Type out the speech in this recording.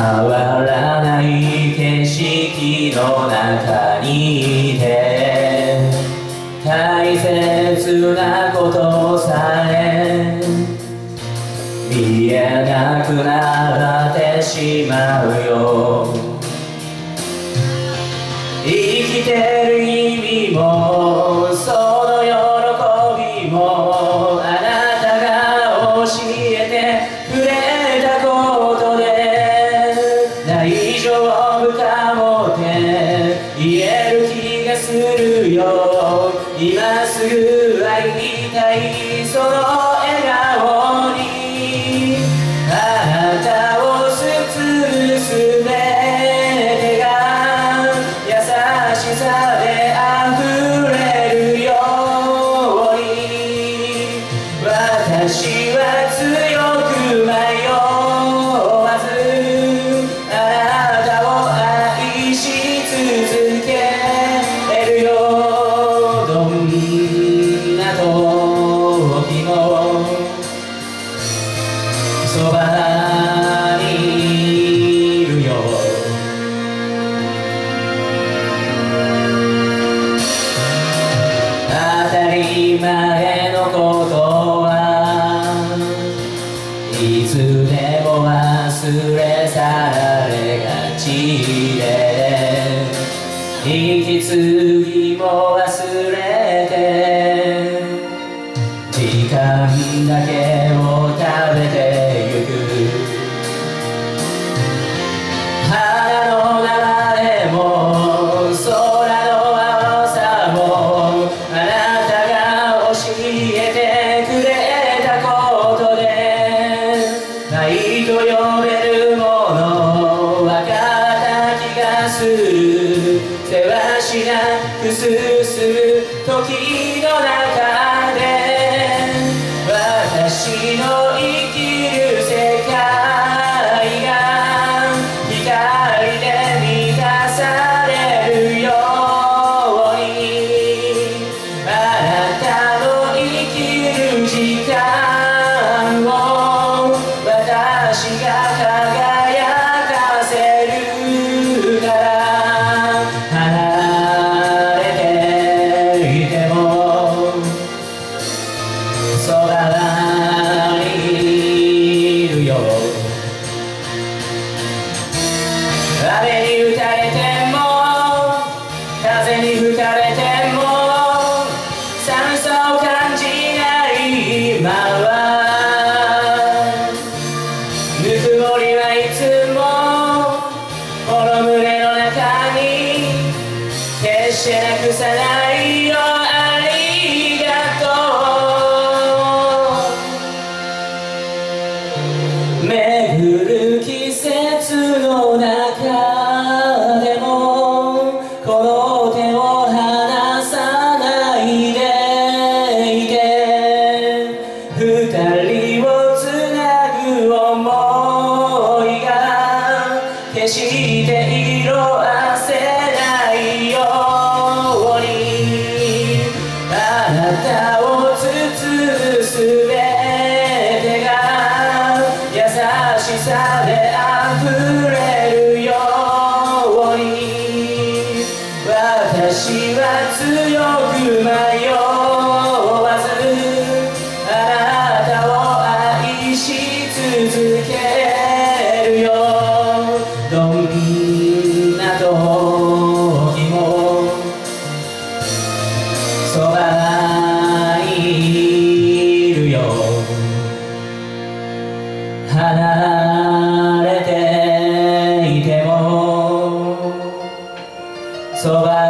変わらない景色の中にいて。大切なことさえ。見えなくなってしまうよ。生きてる意味もその喜びもあなたが教えるよ今すぐ会いたいその笑顔にあなたを包むすべてが優しさで溢れるように私そばにいるよ。当たり前のことはいつでも忘れ去られがちで。息継ぎも忘れて時間だけを食べて進む時の中あな離れていてもそば